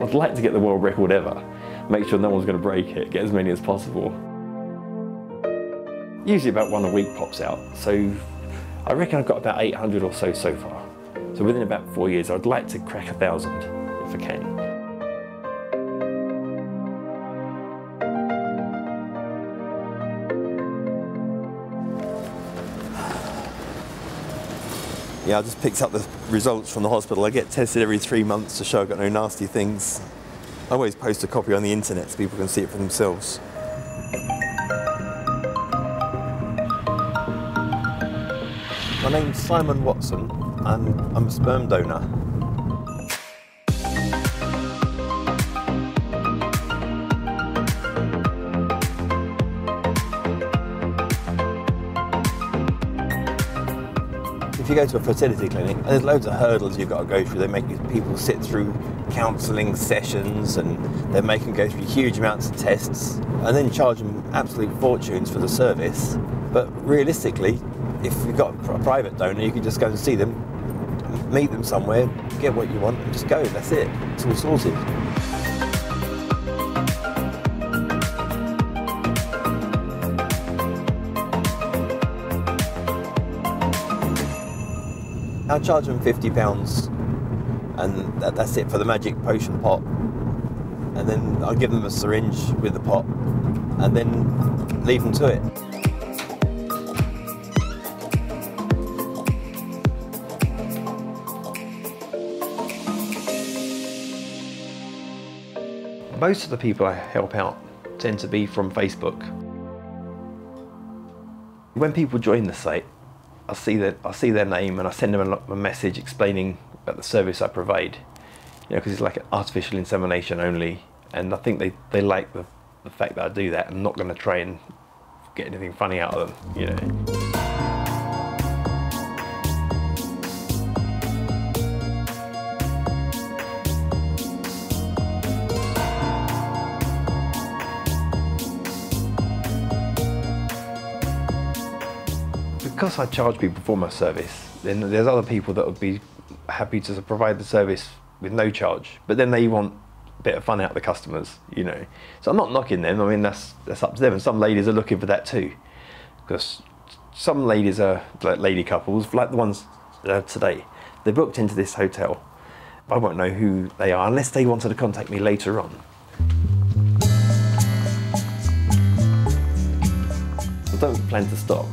I'd like to get the world record ever. Make sure no one's going to break it, get as many as possible. Usually about one a week pops out, so I reckon I've got about 800 or so so far. So within about four years, I'd like to crack a thousand if I can. Yeah, I just picked up the results from the hospital. I get tested every three months to show I've got no nasty things. I always post a copy on the internet so people can see it for themselves. My name's Simon Watson and I'm a sperm donor. If you go to a fertility clinic, and there's loads of hurdles you've got to go through. They make people sit through counselling sessions and they make them go through huge amounts of tests and then charge them absolute fortunes for the service. But realistically, if you've got a private donor, you can just go and see them, meet them somewhere, get what you want, and just go. That's it. It's all sorted. I'll charge them fifty pounds, and that, that's it for the magic potion pot. And then I'll give them a syringe with the pot, and then leave them to it. Most of the people I help out tend to be from Facebook. When people join the site, I see that I see their name and I send them a, a message explaining about the service I provide. You know, because it's like artificial insemination only, and I think they, they like the, the fact that I do that. I'm not going to try and get anything funny out of them. You know. Because I charge people for my service, then there's other people that would be happy to provide the service with no charge, but then they want a bit of fun out of the customers, you know. So I'm not knocking them. I mean, that's that's up to them, and some ladies are looking for that too, because some ladies are like lady couples, like the ones uh, today. They're booked into this hotel. I won't know who they are unless they wanted to contact me later on. I don't plan to stop.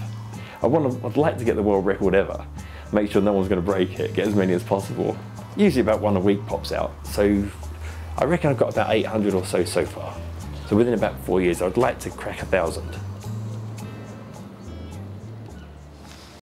I want to, I'd like to get the world record ever. Make sure no one's going to break it, get as many as possible. Usually about one a week pops out, so I reckon I've got about 800 or so so far. So within about four years, I'd like to crack a thousand.